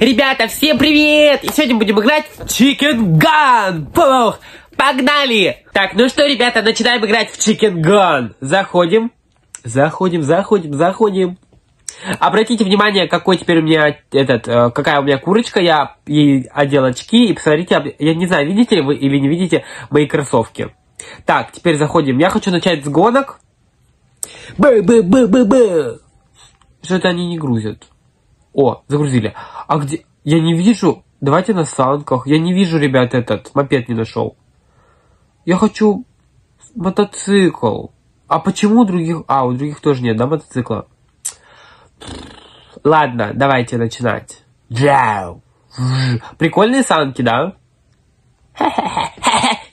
Ребята, всем привет! И сегодня будем играть в Chicken Gun! Пух! Погнали! Так, ну что, ребята, начинаем играть в Chicken Gun. Заходим. Заходим, заходим, заходим. Обратите внимание, какой теперь у меня этот, э, какая у меня курочка, я ей одел очки, и посмотрите, я не знаю, видите ли вы или не видите мои кроссовки. Так, теперь заходим. Я хочу начать с гонок. Бэ-бэ-бэ-бэ-бэ. Что-то они не грузят. О, загрузили. А где... Я не вижу... Давайте на санках. Я не вижу, ребят, этот мопед не нашел. Я хочу мотоцикл. А почему у других... А, у других тоже нет, да, мотоцикла? Ладно, давайте начинать. Джау. Прикольные санки, да?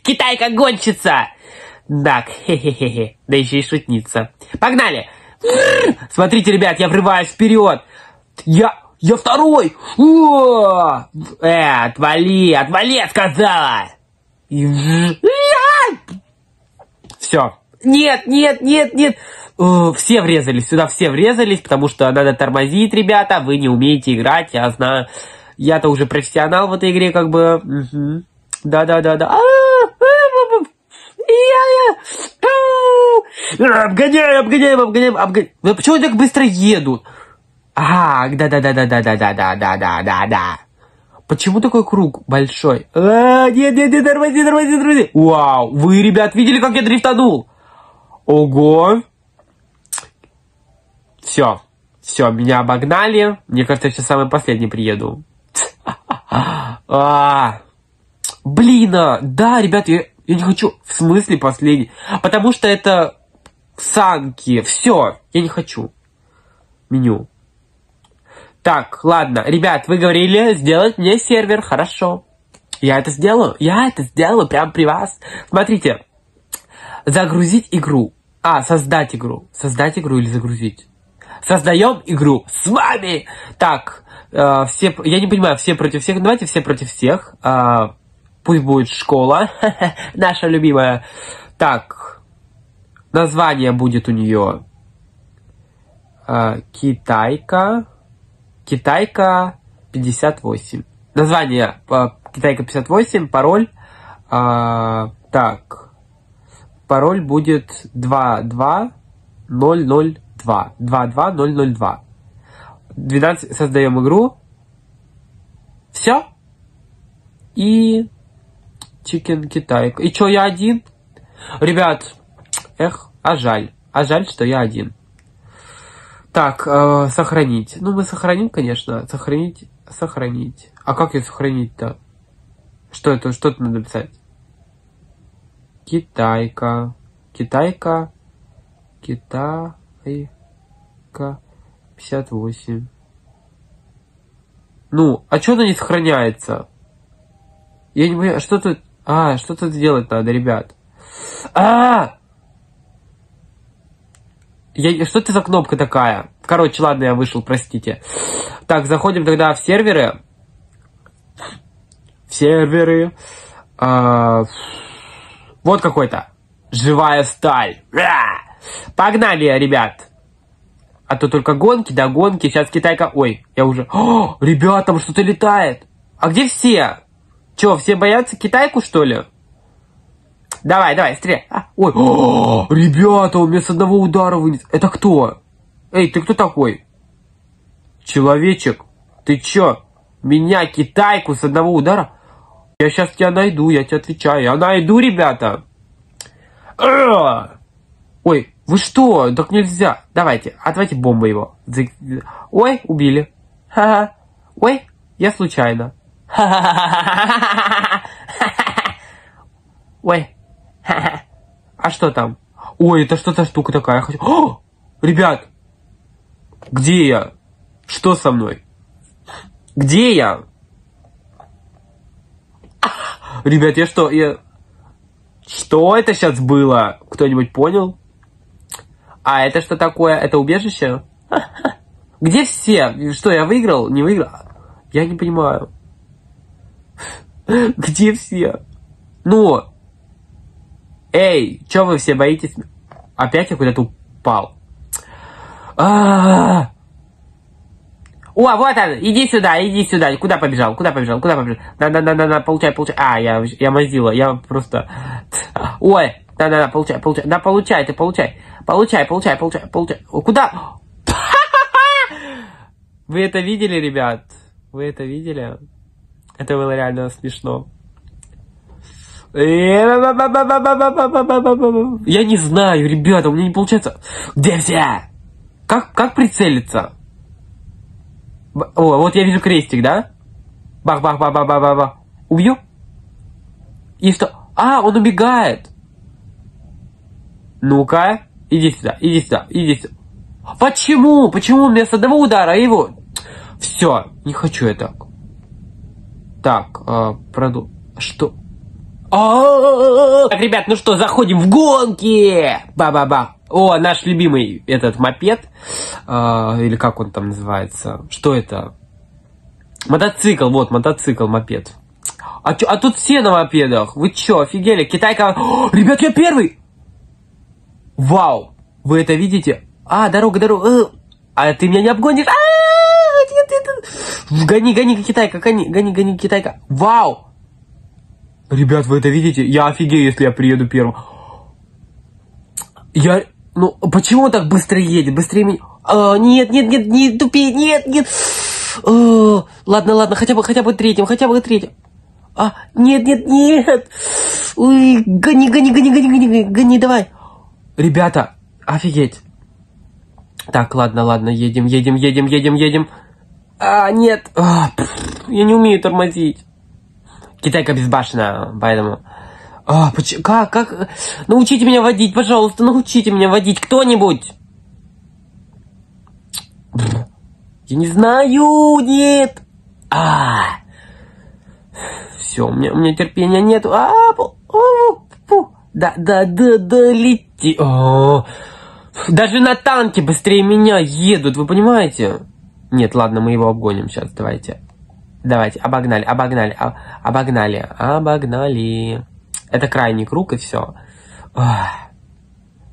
Китайка гонщица! Так, хе-хе-хе-хе. Да еще и шутница. Погнали! Смотрите, ребят, я врываюсь вперед. Я... Я второй! О! Э, отвали, отвали, сказала! Все. Нет, нет, нет, нет. Все врезались, сюда все врезались, потому что надо тормозить, ребята, вы не умеете играть, я знаю. Я-то уже профессионал в этой игре, как бы. Да-да-да-да. Обгоняем, обгоняем, обгоняем, обгоняем. Почему они так быстро едут? А, да-да-да-да-да-да-да-да-да-да. Почему такой круг большой? А, нет, нет, нет, тормози, тормози, тормози. Вау, вы, ребят, видели, как я дрифтанул? Ого. Все, все, меня обогнали. Мне кажется, я сейчас самый последний приеду. А, блин, а, да, ребят, я, я не хочу. В смысле последний? Потому что это санки. Все, я не хочу. Меню. Так, ладно, ребят, вы говорили сделать мне сервер, хорошо. Я это сделаю, я это сделаю прямо при вас. Смотрите, загрузить игру. А, создать игру. Создать игру или загрузить? Создаем игру с вами. Так, э, все, я не понимаю, все против всех. Давайте все против всех. Э, пусть будет школа, наша любимая. Так, название будет у нее э, Китайка. Китайка 58. Название э, Китайка 58, пароль. Э, так. Пароль будет 22002. 22002. 12 создаем игру. Все. И Чикен Китайка. И что, я один? Ребят, эх, а жаль. А жаль, что я один. Так, э, сохранить. Ну, мы сохраним, конечно. Сохранить, сохранить. А как ее сохранить-то? Что это, что это надо написать? Китайка. Китайка. Китайка. 58. Ну, а что она не сохраняется? Я не понимаю, что тут... А, что тут сделать надо, ребят? А! Я, что это за кнопка такая? Короче, ладно, я вышел, простите. Так, заходим тогда в серверы. В серверы. А, вот какой-то. Живая сталь. Погнали, ребят. А то только гонки, да, гонки. Сейчас китайка... Ой, я уже... О, ребят, там что-то летает. А где все? Че, все боятся китайку, что ли? Давай, давай, стреляй. А, ой, о, ребята, он меня с одного удара вынес. Это кто? Эй, ты кто такой? Человечек, ты чё? Меня, китайку, с одного удара? Я сейчас тебя найду, я тебе отвечаю. Я найду, ребята. Ой, вы что? Так нельзя. Давайте, а давайте бомба его. Ой, убили. Ой, я случайно. Ой, а что там? Ой, это что то штука такая? Хочу... О! Ребят! Где я? Что со мной? Где я? Ребят, я что? Я... Что это сейчас было? Кто-нибудь понял? А это что такое? Это убежище? Где все? Что, я выиграл? Не выиграл? Я не понимаю. Где все? Ну, Эй, чё вы все боитесь? Опять я куда-то упал. А -а -а О, вот он, иди сюда, иди сюда. Куда побежал, куда побежал, куда побежал? Да-да-да-да, получай, получай. А, я, я мазила, я просто... Ой, да-да-да, получай, получай. Да, получай, ты получай. Получай, получай, получай, получай. Куда? Вы это видели, ребят? Вы это видели? Это было реально смешно. Я не знаю, ребята, у меня не получается. Где все? Как, как прицелиться? О, вот я вижу крестик, да? Бах-бах-бах-бах-бах-бах. Убью? И что? А, он убегает. Ну-ка, иди сюда, иди сюда, иди сюда. Почему? Почему вместо одного удара его... Все, не хочу я так. Так, э, проду... Что? Так, ребят, ну что, заходим в гонки! Ба-ба-ба. О, наш любимый этот мопед. Или как он там называется? Что это? Мотоцикл, вот, мотоцикл, мопед. А, чё, а тут все на мопедах. Вы чё, офигели? Китайка... О, ребят, я первый! Вау! Вы это видите? А, дорога, дорога. А ты меня не обгонишь? А, гони, гони, китайка, гони, гони, гони, китайка. Вау! Ребят, вы это видите? Я офигею, если я приеду первым. Я... Ну, почему он так быстро едет? Быстрее меня... А, нет, нет, нет, не тупи, нет, нет. А, ладно, ладно, хотя бы, хотя бы третьим, хотя бы третьим. А, нет, нет, нет. Ой, гони, гони, гони, гони, гони, гони, давай. Ребята, офигеть. Так, ладно, ладно, едем, едем, едем, едем, едем. А, нет, а, пфф, я не умею тормозить. Китайка безбашенная, поэтому... А, почему, как, как? Научите меня водить, пожалуйста, научите меня водить кто-нибудь. Я не знаю, нет. А, все, у меня, у меня терпения нет. А, фу, фу. Да, да, да, да, лети. О, даже на танке быстрее меня едут, вы понимаете? Нет, ладно, мы его обгоним сейчас, давайте. Давайте, обогнали, обогнали, обогнали, обогнали. Это крайний круг и все.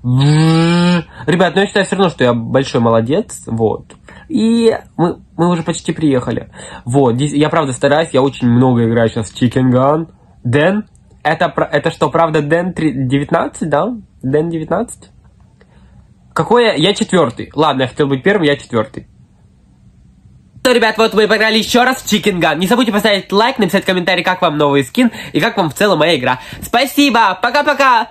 Ребят, ну я считаю все равно, что я большой молодец, вот. И мы, мы уже почти приехали. Вот, здесь, я правда стараюсь, я очень много играю сейчас в Chicken Gun. Дэн, это, это что, правда, Дэн 19, да? Дэн 19? Какое? Я четвертый. Ладно, я хотел быть первым, я четвертый. Ну, ребят, вот мы поиграли еще раз в Chicken Gun. Не забудьте поставить лайк, написать комментарий, как вам новый скин и как вам в целом моя игра. Спасибо, пока-пока!